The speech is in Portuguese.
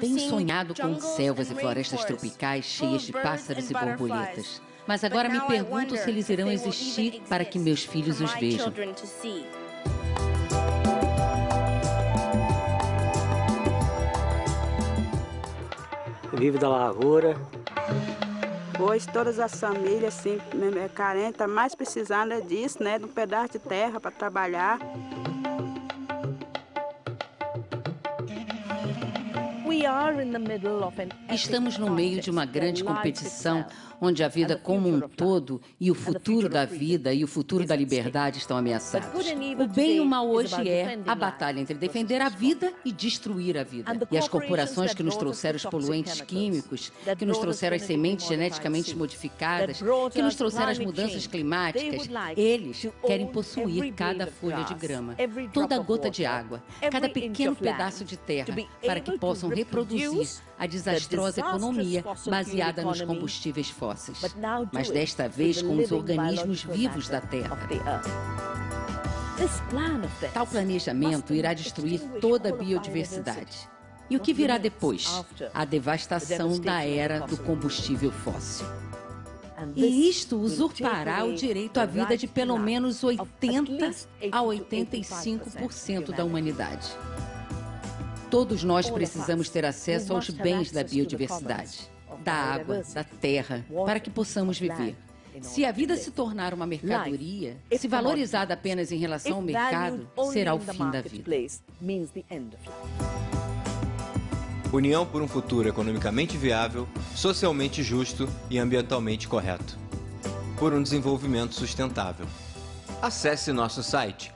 Tenho sonhado com selvas e florestas tropicais cheias de pássaros e borboletas. Mas agora me pergunto se eles irão existir para que meus filhos os vejam. Vivo da lavoura. Hoje todas as famílias assim, carentes, mais precisando é disso, né? De um pedaço de terra para trabalhar. Estamos no meio de uma grande competição onde a vida como um todo e o futuro da vida e o futuro da liberdade estão ameaçados. O bem e o mal hoje é a batalha entre defender a vida e destruir a vida. E as corporações que nos trouxeram os poluentes químicos, que nos trouxeram as sementes geneticamente modificadas, que nos trouxeram as mudanças climáticas, eles querem possuir cada folha de grama, toda gota de água, cada pequeno pedaço de terra, para que possam reproduzir a desastrosa economia baseada nos combustíveis fósseis mas desta vez com os organismos vivos da Terra. Tal planejamento irá destruir toda a biodiversidade. E o que virá depois? A devastação da era do combustível fóssil. E isto usurpará o direito à vida de pelo menos 80 a 85% da humanidade. Todos nós precisamos ter acesso aos bens da biodiversidade da água, da terra, para que possamos viver. Se a vida se tornar uma mercadoria, se valorizada apenas em relação ao mercado, será o fim da vida. União por um futuro economicamente viável, socialmente justo e ambientalmente correto. Por um desenvolvimento sustentável. Acesse nosso site